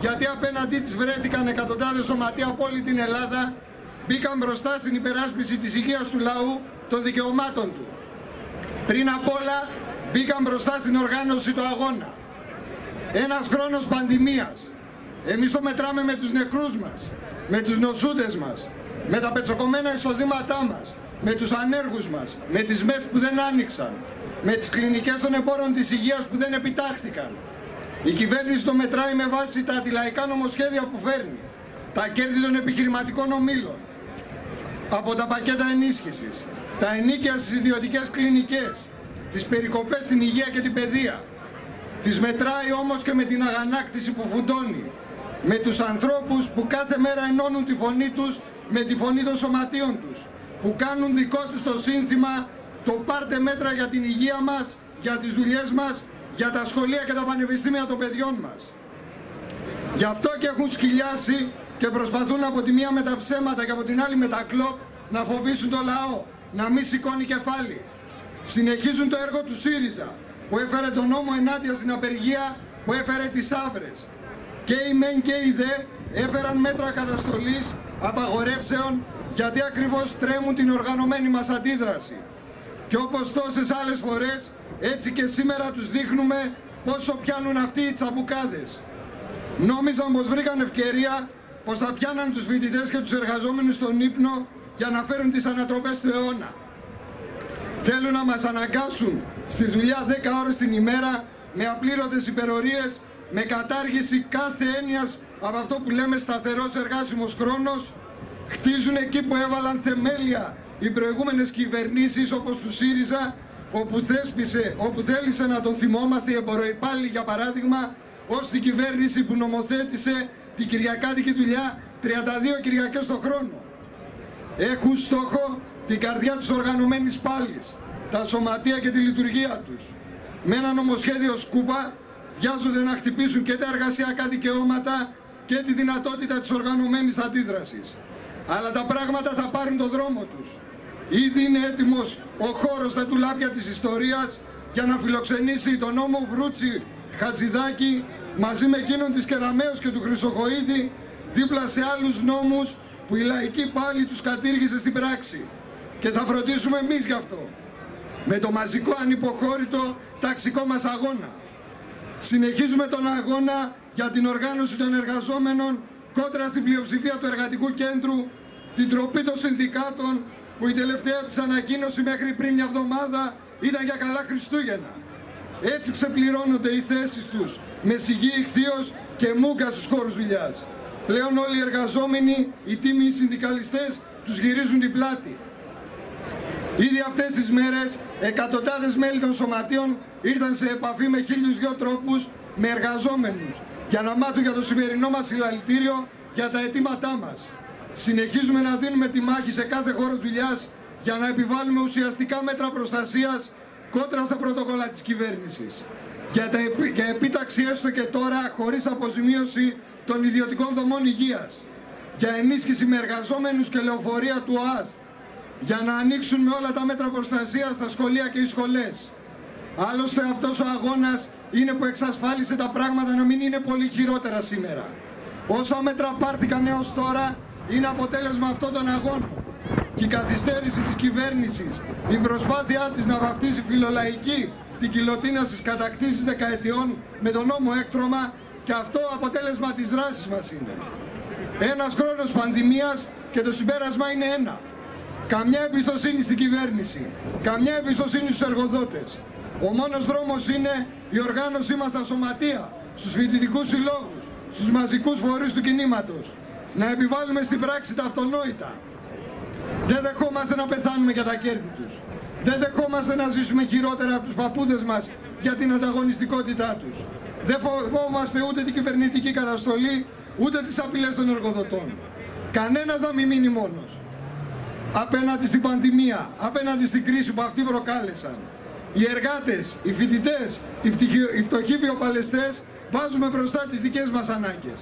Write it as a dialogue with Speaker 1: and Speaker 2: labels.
Speaker 1: γιατί απέναντί της βρέθηκαν εκατοντάδες σωματεία από όλη την Ελλάδα, μπήκαν μπροστά στην υπεράσπιση της υγείας του λαού, των δικαιωμάτων του. Πριν απ' όλα, μπήκαν μπροστά στην οργάνωση του αγώνα. Ένας χρόνος πανδημίας. Εμείς το μετράμε με τους νεκρούς μας, με τους νοσούντες μας, με τα πετσοκομμένα εισοδήματά μας, με τους ανέργους μας, με τις ΜΕΘ που δεν άνοιξαν, με τις κλινικές των εμπόρων της υγείας που δεν επιτάχθηκαν. Η κυβέρνηση το μετράει με βάση τα αντιλαϊκά νομοσχέδια που φέρνει, τα κέρδη των επιχειρηματικών ομίλων, από τα πακέτα ενίσχυσης, τα ενίκια στις ιδιωτικές κλινικές, τις περικοπές στην υγεία και την παιδεία. Τις μετράει όμως και με την αγανάκτηση που φουντώνει, με τους ανθρώπους που κάθε μέρα ενώνουν τη φωνή τους με τη φωνή των σωματείων τους, που κάνουν δικό τους το σύνθημα το πάρτε μέτρα για την υγεία μας, για τις δουλειές μας, για τα σχολεία και τα πανεπιστήμια των παιδιών μας. Γι' αυτό και έχουν σκυλιάσει και προσπαθούν από τη μία με τα ψέματα και από την άλλη με τα κλόπ να φοβήσουν το λαό, να μην σηκώνει κεφάλι. Συνεχίζουν το έργο του ΣΥΡΙΖΑ που έφερε τον νόμο ενάντια στην απεργία που έφερε τις άβρες. Και οι ΜΕΝ και οι ΔΕ έφεραν μέτρα καταστολής, απαγορεύσεων γιατί ακριβώς τρέμουν την οργανωμένη μας αντίδραση. Και όπως τόσες άλλες φορές, έτσι και σήμερα τους δείχνουμε πόσο πιάνουν αυτοί οι τσαμπουκάδες. Νόμιζαν πως βρήκαν ευκαιρία, πως θα πιάναν τους φοιτητές και τους εργαζόμενους στον ύπνο για να φέρουν τις ανατροπές του αιώνα. Θέλουν να μας αναγκάσουν στη δουλειά 10 ώρες την ημέρα με απλήρωτες υπερορίες, με κατάργηση κάθε έννοιας από αυτό που λέμε σταθερός εργάσιμος χρόνος, χτίζουν εκεί που έβαλαν θεμέλια οι προηγούμενες κυβερνήσεις όπως τους ΣΥΡΙΖΑ, όπου, θέσπισε, όπου θέλησε να τον θυμόμαστε οι εμποροϊπάλληλοι για παράδειγμα, ως την κυβέρνηση που νομοθέτησε την Κυριακάτικη δουλειά 32 Κυριακές το χρόνο. Έχουν στόχο την καρδιά της οργανωμένης πάλης, τα σωματεία και τη λειτουργία τους. Με ένα νομοσχέδιο σκούπα βιάζονται να χτυπήσουν και τα εργασιακά δικαιώματα και τη δυνατότητα της οργανωμένης αντίδρασης. Αλλά τα πράγματα θα πάρουν το δρόμο τους. Ήδη είναι έτοιμος ο χώρος στα τουλάπια της ιστορίας για να φιλοξενήσει τον νόμο Βρούτσι Χατζηδάκη μαζί με εκείνον της Κεραμέως και του Χρυσοχοίδη δίπλα σε άλλους νόμους που η λαϊκή πάλι τους κατήργησε στην πράξη. Και θα φροντίσουμε εμείς γι' αυτό. Με το μαζικό ανυποχώρητο ταξικό μας αγώνα. Συνεχίζουμε τον αγώνα για την οργάνωση των εργαζόμενων κόντρα στην πλειοψηφία του εργατικού κέντρου, την τροπή των συνδικάτων που η τελευταία της ανακοίνωση μέχρι πριν μια εβδομάδα ήταν για καλά Χριστούγεννα. Έτσι ξεπληρώνονται οι θέσεις τους με σιγή ηχθείος και μούγκα στους χώρους δουλειάς. Πλέον όλοι οι εργαζόμενοι, οι τίμοι συνδικαλιστές, τους γυρίζουν την πλάτη. Ήδη αυτές τις μέρες εκατοντάδες μέλη των σωματείων ήρθαν σε επαφή με χίλιους δυο τρόπους με εργαζόμενους για να μάθουν για το σημερινό μας συλλαλητήριο για τα αιτήματά μας. Συνεχίζουμε να δίνουμε τη μάχη σε κάθε χώρο δουλειάς για να επιβάλλουμε ουσιαστικά μέτρα προστασίας κόντρα στα πρωτοκόλλα της κυβέρνησης. Για, τα, για επίταξη έστω και τώρα χωρίς αποζημίωση των ιδιωτικών δομών υγείας. Για ενίσχυση με εργαζόμενους και λεωφορεία του ΟΑΣΤ. Για να ανοίξουν με όλα τα μέτρα προστασίας στα σχολεία και οι σχολές. Άλλωστε αυτός ο αγώνας είναι που εξασφάλισε τα πράγματα να μην είναι πολύ χειρότερα σήμερα. Όσα μέτρα πάρθηκαν έως τώρα είναι αποτέλεσμα αυτών των αγώνων. Και η καθυστέρηση της κυβέρνησης, η προσπάθειά της να βαφτίσει φιλολαϊκή την κοιλωτίνα στις κατακτήσεις δεκαετιών με τον νόμο έκτρωμα και αυτό αποτέλεσμα της δράσης μας είναι. Ένας χρόνος πανδημίας και το συμπέρασμα είναι ένα. Καμιά εμπιστοσύνη στην κυβέρνηση, καμιά εμπιστοσύνη στους εργοδότες. Ο μόνος δρόμος είναι η οργάνωσή μας στα σωματεία, στους φοιτητικούς συλλόγους, στους μαζικούς φορείς του κινήματος. Να επιβάλλουμε στην πράξη τα αυτονόητα. Δεν δεχόμαστε να πεθάνουμε για τα κέρδη τους. Δεν δεχόμαστε να ζήσουμε χειρότερα από τους παππούδες μας για την ανταγωνιστικότητά τους. Δεν φοβόμαστε ούτε την κυβερνητική καταστολή, ούτε τις απειλές των εργοδοτών. Κανένας να μην μείνει μόνος. Απέναντι στην πανδημία, απέναντι στην κρίση που αυτοί προκάλεσαν. Οι εργάτες, οι φοιτητές, οι φτωχοί βιοπαλαιστές βάζουμε μπροστά τις δικές μας ανάγκες.